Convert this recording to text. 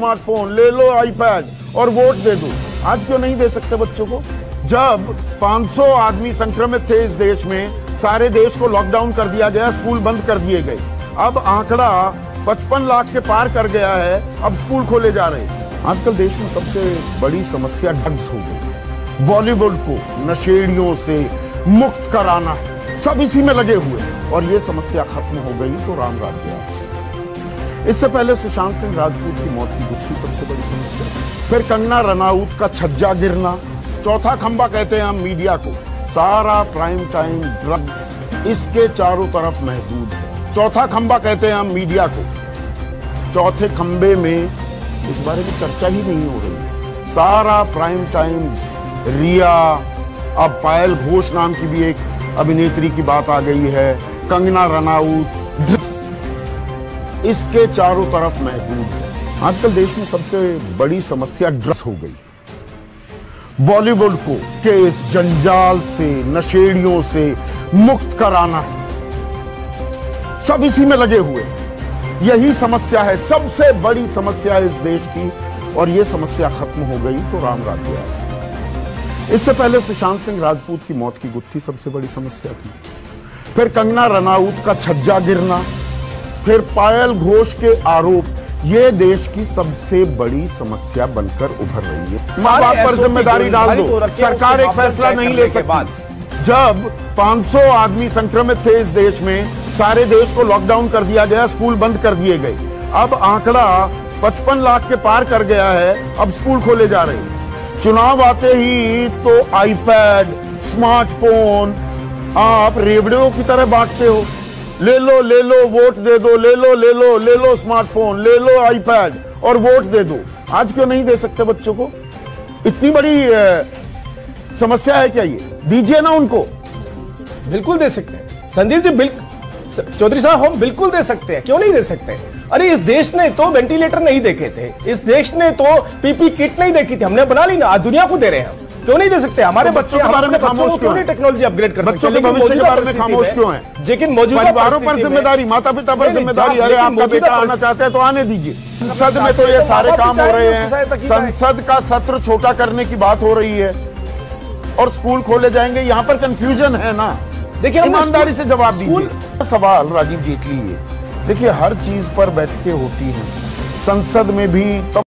Smartphone ले लो iPad और vote दे दो। आज क्यों नहीं दे सकते बच्चों को? जब 500 आदमी संक्रमित थे इस देश में, सारे देश को लॉकडाउन कर दिया गया, स्कूल बंद कर दिए गए। अब आंकड़ा 55 लाख के पार कर गया है, अब स्कूल खोले जा रहे आजकल देश में सबसे बड़ी समस्या ड्रग्स हो गई बॉलीवुड को नशेड़ियों से मुक्त कराना सब इसी में लगे हुए और ये समस्या खत्म हो गई तो राम राज्य। इससे पहले सुशांत सिंह राजपूत की मौत की गुत्थी सबसे बड़ी समस्या। फिर कंगना रनाउत का छज्जा गिरना। चौथा खंबा कहते हैं हम मीडिया को। सारा प्राइम टाइम ड्रग्स इसके चारों तरफ़ महदूद है। चौथा खंबा कहते हैं हम मीडिया को। चौथे खंबे में इस बारे में चर्चा ही नहीं हो रही। सारा प्राइम टाइम रिया, अब पायल घोष नाम की भी एक अभिनेत्री की बात आ गई है। कंगना रनाउत इसके चारों तरफ़ महदूद है। आजकल देश में सबसे बड़ी समस्या ड्रग्स हो गई। बॉलीवुड को के इस जंजाल से, नशेड़ियों से मुक्त कराना है। सब इसी में लगे हुए यही समस्या है, सबसे बड़ी समस्या है इस देश की। और यह समस्या खत्म हो गई तो राम राज्य इससे पहले सुशांत सिंह राजपूत की मौत की गुत्थी सबसे बड़ी समस्या थी। फिर कंगना रनाउत का छज्जा गिरना फिर पायल घोष के आरोप। ये देश की सबसे बड़ी समस्या बनकर उभर रही है। माँ बाप पर ज़िम्मेदारी डाल दो। हैं, सरकार एक फैसला नहीं ले। सकती। जब 500 आदमी संक्रमित थे इस देश में सारे देश को लॉकडाउन कर दिया गया स्कूल बंद कर दिए गए। अब आंकड़ा 55 लाख के पार कर गया है अब स्कूल खोले जा रहे हैं। चुनाव आते ही तो आईपैड स्मार्टफ़ोन आप रेवड़ियों की तरह बांटते हो। ले लो ले लो, वोट दे दो, ले लो ले लो ले लो स्मार्टफ़ोन ले लो आईपैड और वोट दे दो। आज क्यों नहीं दे सकते बच्चों को? इतनी बड़ी समस्या है क्या ये? दीजिए ना उनको। बिल्कुल दे सकते हैं। संदीप जी बिल्कुल चौधरी साहब, हम बिल्कुल दे सकते हैं। क्यों नहीं दे सकते? अरे इस देश ने तो वेंटिलेटर नहीं देखे थे। इस देश ने तो पीपी किट नहीं देखी थी। हमने बना ली ना आज दुनिया को दे रहे हैं। हम क्यों नहीं दे सकते? हमारे तो बच्चे बारे में खामोश क्यों नहीं टेक्नोलॉजी अपग्रेड कर बच्चों के भविष्य के बारे में खामोश क्यों हैं? लेकिन मौजूदा परिवारों पर ज़िम्मेदारी माता पिता पर ज़िम्मेदारी अरे आपका बेटा आना चाहते हैं तो आने दीजिए। संसद में तो ये तो सारे काम हो रहे हैं। संसद का सत्र छोटा करने की बात हो रही है और स्कूल खोले जाएँगे। यहाँ पर कंफ्यूजन है ना। देखिए, ईमानदारी से जवाब दीजिए। सवाल राजीव जेटली ये। देखिए हर चीज़ पर बैठकें होती हैं। संसद में भी तब